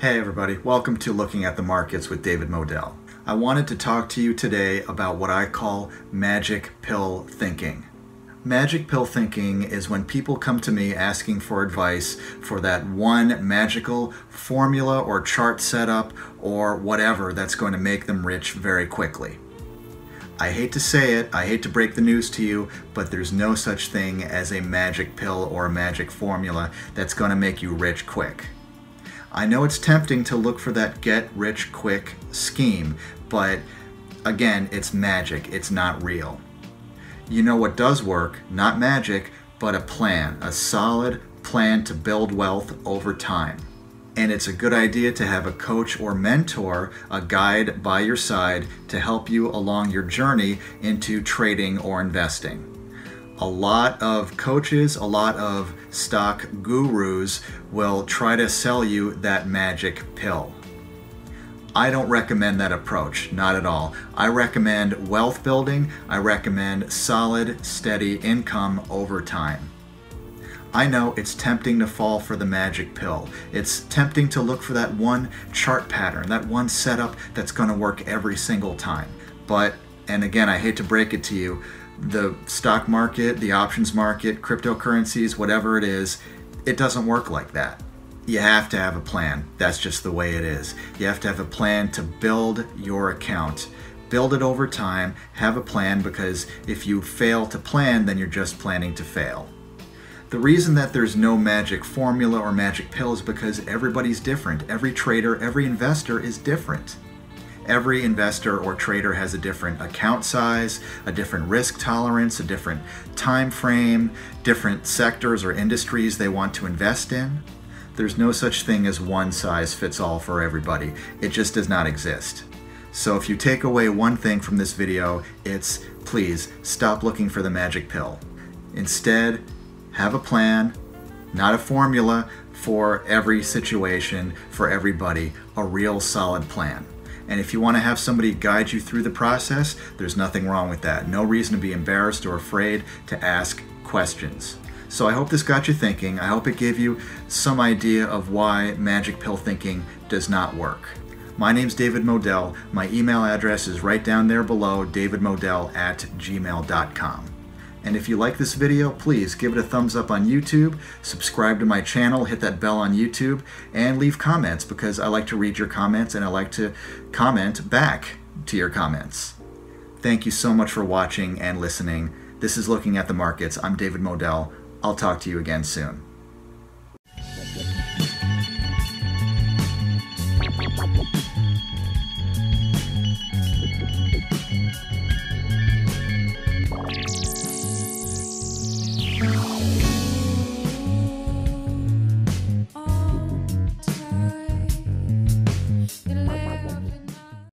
Hey everybody, welcome to Looking at the Markets with David Moadel. I wanted to talk to you today about what I call magic pill thinking. Magic pill thinking is when people come to me asking for advice for that one magical formula or chart setup or whatever that's going to make them rich very quickly. I hate to say it, I hate to break the news to you, but there's no such thing as a magic pill or a magic formula that's going to make you rich quick. I know it's tempting to look for that get rich quick scheme, but again, it's magic, it's not real. You know what does work? Not magic, but a plan, a solid plan to build wealth over time. And it's a good idea to have a coach or mentor, a guide by your side to help you along your journey into trading or investing a lot of coaches, a lot of stock gurus will try to sell you that magic pill. I don't recommend that approach, not at all. I recommend wealth building, I recommend solid, steady income over time. I know it's tempting to fall for the magic pill. It's tempting to look for that one chart pattern, that one setup that's going to work every single time. But, and again, I hate to break it to you, the stock market, the options market, cryptocurrencies, whatever it is, it doesn't work like that. You have to have a plan. That's just the way it is. You have to have a plan to build your account. Build it over time, have a plan because if you fail to plan, then you're just planning to fail. The reason that there's no magic formula or magic pill is because everybody's different. Every trader, every investor is different. Every investor or trader has a different account size, a different risk tolerance, a different time frame, different sectors or industries they want to invest in. There's no such thing as one size fits all for everybody. It just does not exist. So if you take away one thing from this video, it's please stop looking for the magic pill. Instead, have a plan, not a formula for every situation, for everybody, a real solid plan. And if you want to have somebody guide you through the process, there's nothing wrong with that. No reason to be embarrassed or afraid to ask questions. So I hope this got you thinking. I hope it gave you some idea of why magic pill thinking does not work. My name's David Moadel. My email address is right down there below, davidmoadel at gmail.com. And if you like this video, please give it a thumbs up on YouTube, subscribe to my channel, hit that bell on YouTube, and leave comments because I like to read your comments and I like to comment back to your comments. Thank you so much for watching and listening. This is Looking at the Markets. I'm David Moadel. I'll talk to you again soon.